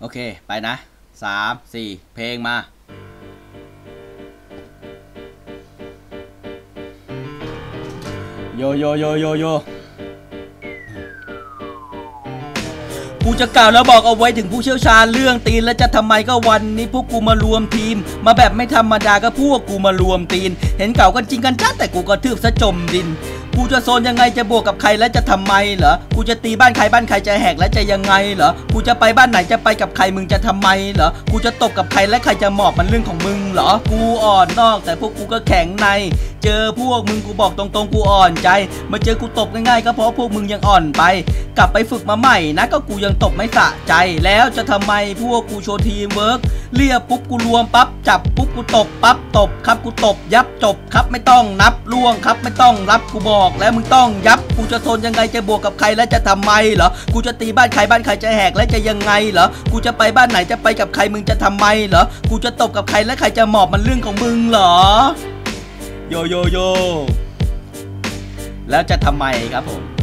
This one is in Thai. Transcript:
โอเค ไปนะสามสี่เพลงมาโยโยโยโยโยกูจะกล่าวแล้วบอกเอาไว้ถึงผู้เชี่ยวชาญเรื่องตีนและจะทำไมก็วันนี้พวกกูมารวมทีม มาแบบไม่ธรรมดาก็พวกกูมารวมตีน เห็นเก่ากันจริงกันจ้าแต่กูก็ทืบซะจมดิน กูจะโซนยังไงจะบวกกับใครและจะทำไมเหรอ กูจะตีบ้านใครบ้านใครจะแหกและจะยังไงเหรอ กูจะไปบ้านไหนจะไปกับใครมึงจะทำไมเหรอ กูจะตบกับใครและใครจะหมอบมันเรื่องของมึงเหรอ กูอ่อนนอกแต่พวกกูก็แข็งใน เจอพวกมึงกูบอกตรงๆกูอ่อนใจ มาเจอกูตบง่ายๆก็เพราะพวกมึงยังอ่อนไป กลับไปฝึกมาใหม่นะก็กูยังตบไม่สะใจ แล้วจะทำไมพวกกูโชว์ทีมเวิร์กเรียกปุ๊บกูรวมปั๊บจับปุ๊บ กูตบปั๊บตบครับกูตบยับจบครับไม่ต้องนับล่วงครับไม่ต้องรับกูบอกแล้วมึงต้องยับกูจะทนยังไงจะบวกกับใครและจะทำไมเหรอกูจะตีบ้านใครบ้านใครจะแหกและจะยังไงเหรอกูจะไปบ้านไหนจะไปกับใครมึงจะทำไมเหรอกูจะตบกับใครและใครจะหมอบมันเรื่องของมึงเหรอโยโยโยแล้วจะทำไมครับผม